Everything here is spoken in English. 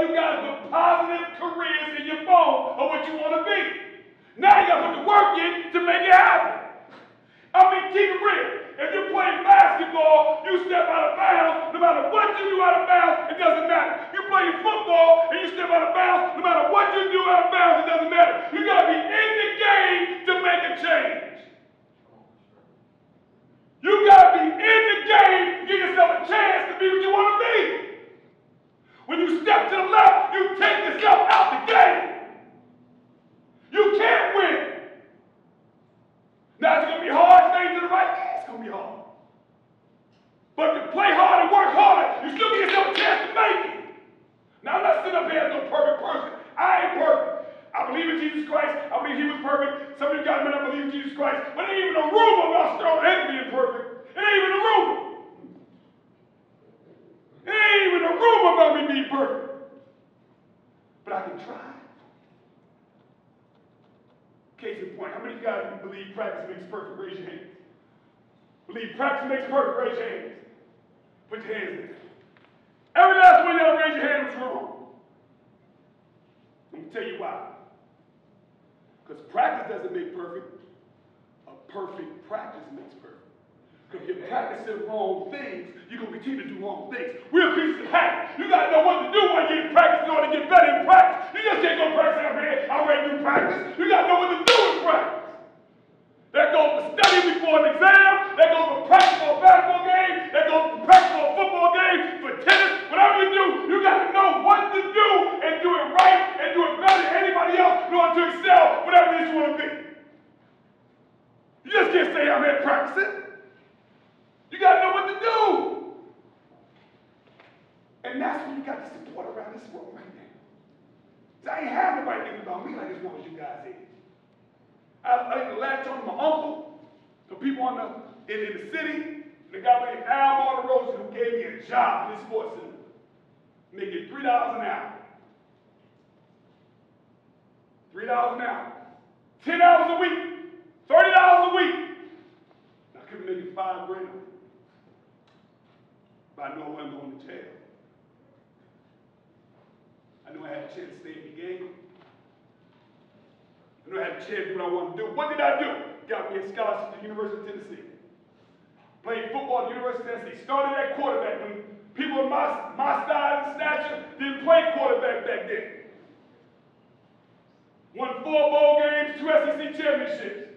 you got the positive careers in your phone of what you want to be. Now you got to put the work in to make it happen. I mean, keep it real. If you're playing basketball, you step out of bounds, no matter what you do out of bounds, it doesn't matter. You're playing football and you step out of bounds, no matter what you do out of bounds, it doesn't matter. You gotta be in the game to make a change. You gotta be in the game, give yourself a chance to be what you want to be. When you step to the left, you take yourself out the game. You can't win. Now it's gonna be hard, staying to the right, yeah, it's gonna be hard. But to play hard and work harder, you still give yourself a chance to make it. Now I'm not sitting up here as no perfect person. I ain't perfect. I believe in Jesus Christ. I believe he was perfect. Some of you guys may not believe in Jesus Christ. But it ain't even a rumor about throwing him being perfect. It ain't even a rumor. It ain't even a rumor about me being perfect. But I can try. Case in point, how many of you guys believe practice makes perfect? Raise your hands. Believe practice makes perfect? Raise your hands. Put your hands there. Every last one of y'all raise your hand was wrong. Let me tell you why. Because practice doesn't make perfect. A perfect practice makes perfect. Because if you're practicing wrong things, you're going to continue to do wrong things. We're a piece of habit. You got to know what to do while you're in practice in order to get better in practice. You just can't go practice out here. I'm ready to do practice. You got to know what to do in practice. That goes for study before an exam. That goes for practice for a basketball game. That goes for practice for a football game, for tennis. Whatever you do, you got to know what to do and do it right and do it better than anybody else in order to excel whatever it is you want to be. Say I'm here practicing. You got to know what to do. And that's when you got the support around this world right now. So I ain't have nobody thinking about me like as well as you guys is. I, I last on to my uncle, the people on the in, in the city, the guy named Al Monterosa who gave me a job in this sports center, making three dollars an hour. Three dollars an hour. Ten hours a week. Thirty dollars a week. I couldn't make five grand. But I know I wasn't going to jail. I knew I had a chance to stay in the game. I knew I had a chance to do what I wanted to do. What did I do? Got me a scholarship to the University of Tennessee. Played football at the University of Tennessee. Started at quarterback when people of my, my size and stature didn't play quarterback back then. Won four bowl games, two SEC championships.